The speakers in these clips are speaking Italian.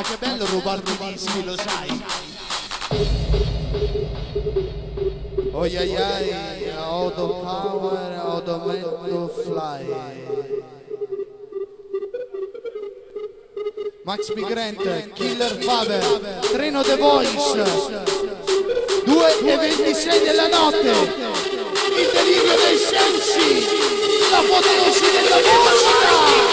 Ma che bello rubarti i dischi, lo sai? Oh yeah yeah, auto power, automento fly. Max Migrant, Killer Faber, Treno The Voice, 2 e 26 della notte, il delirio dei sensi, l'apoteosi della musica.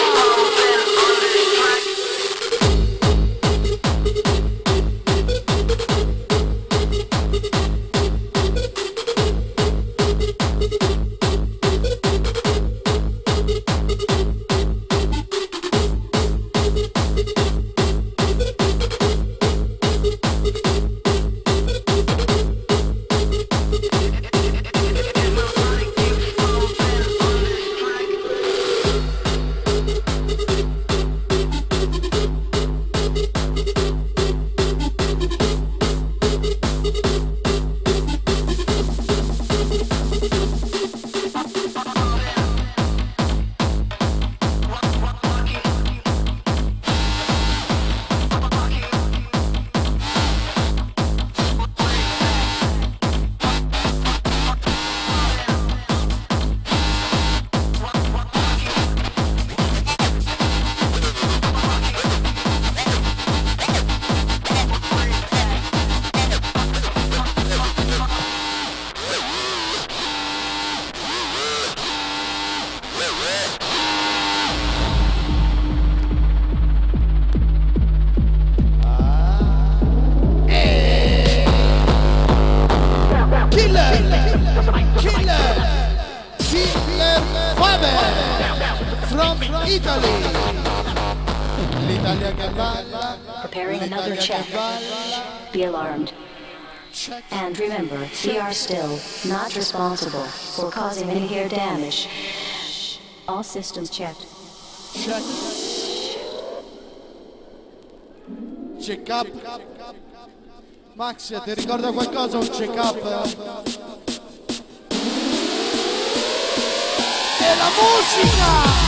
From Italy! L'Italia che balla, Preparing another check. Be alarmed. And remember, we are still not responsible for causing any hair damage. All systems checked. Check. Check up. Max, ti ricorda qualcosa un check up? La musica!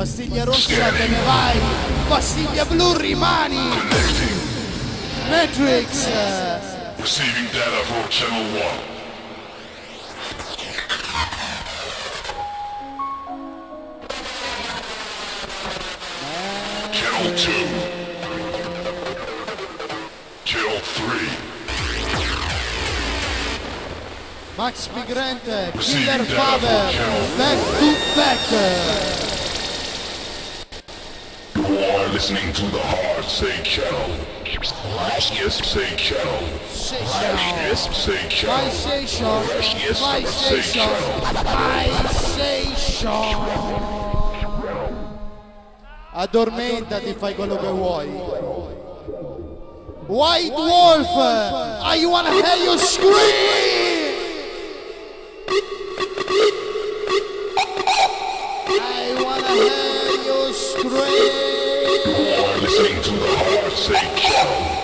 Pastiglia rossa te ne vai, pastiglia blu rimani. Matrix, Receiving data for Channel 1. Channel 2. Channel 3. Max Migrante, Killer Faber, back to back. Listening to the Hard Say Channel. Yes, say channel. Yes, say channel. Yes, say channel. Addormentati, fai quello che vuoi. White Wolf, I wanna hear you scream! I wanna hear you scream! You are listening to the Say channel.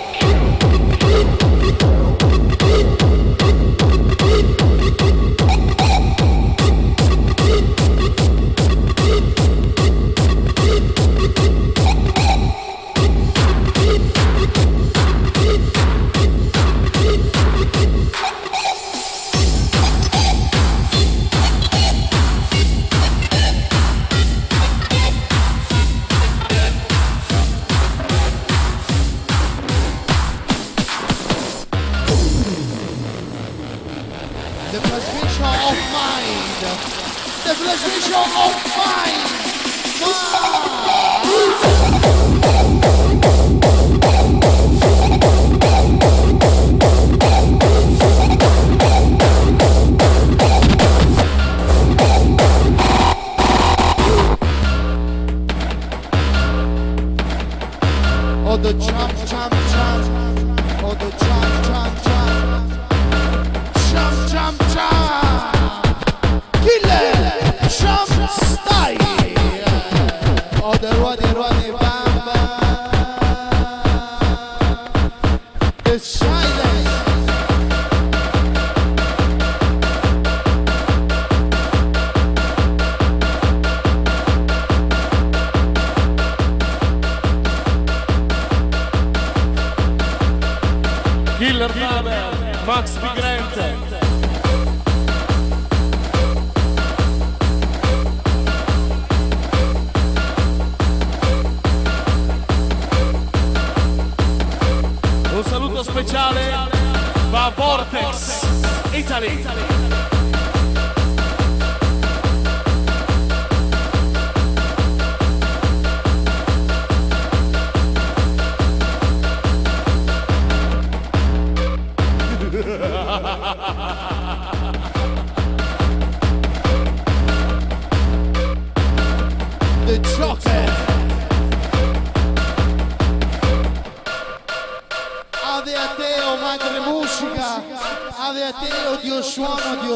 The transmission of mind. Mind. Max Migrante. Un saluto speciale va a Vortex Italy.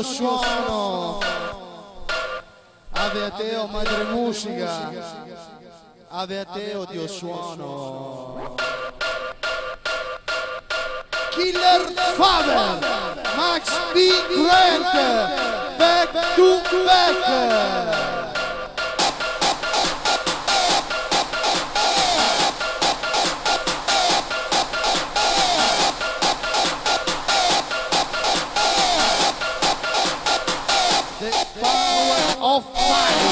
Dio suono. Ave a te, oh madre musica. Ave a te, oh Dio suono. Killer Faber, Max B. Grant, back to back. Of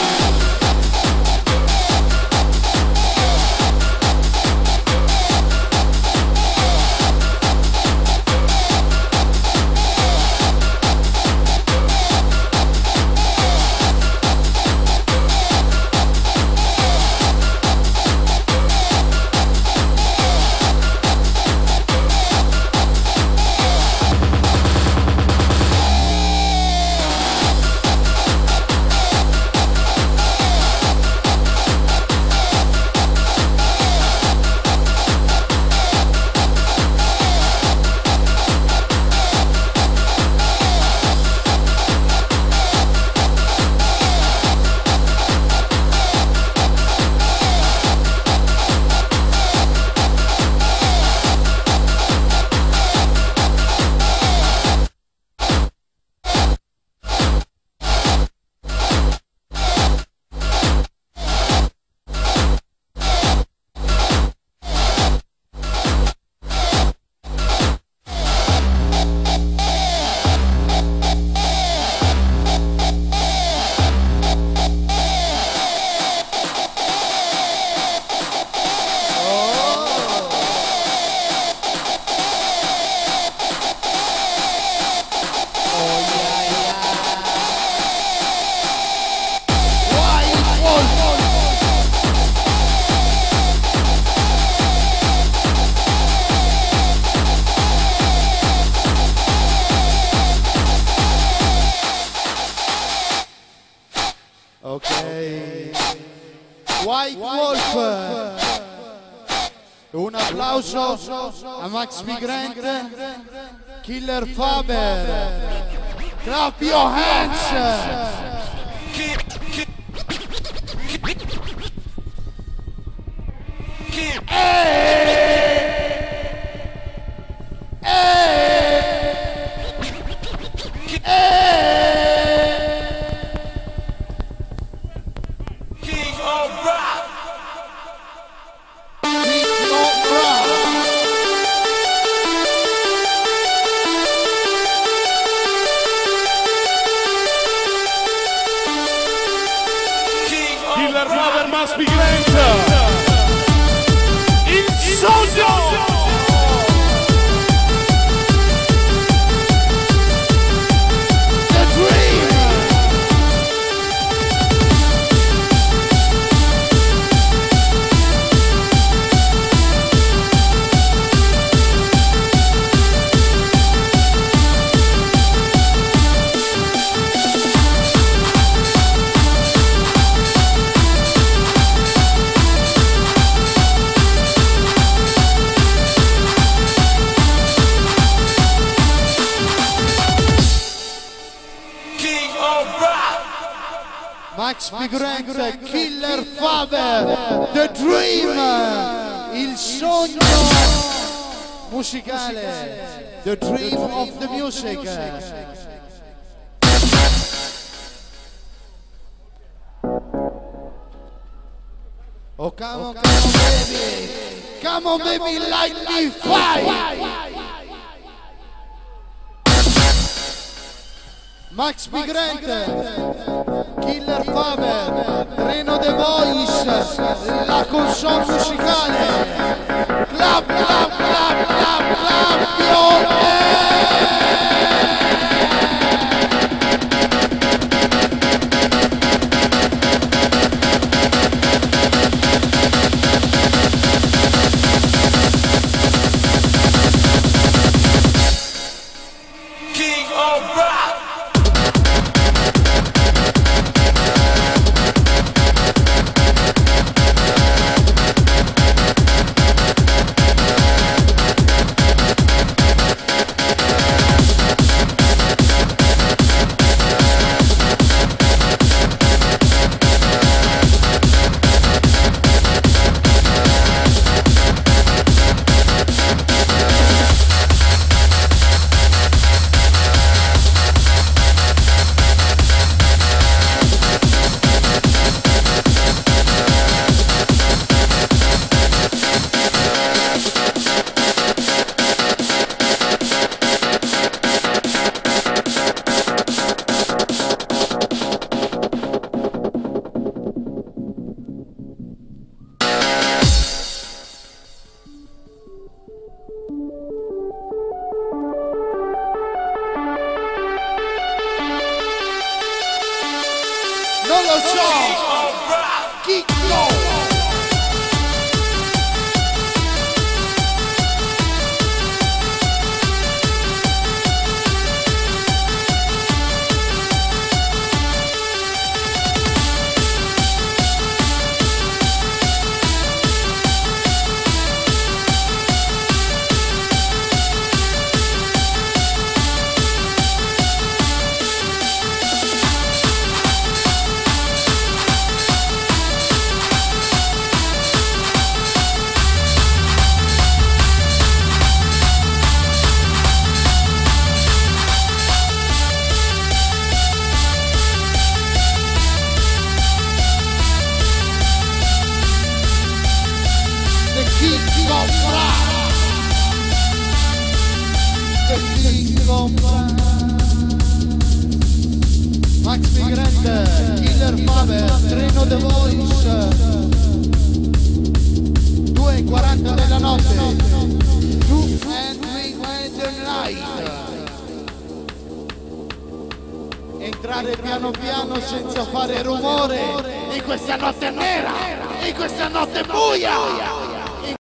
applauso a Max Migrant, Killer Faber. Clap your hands. King sogno musicale, The Dream of the Music. Oh come on, come on baby, come on baby, light me fire. Max Migrant, Killer Faber, Treno The Voice, la console musicale. solo song. Geek Go. Max Migrant, Killer Faber, Treno The Voice. 2.40 della notte. You and me and the night. Entrare piano piano senza fare rumore in questa notte nera, in questa notte buia.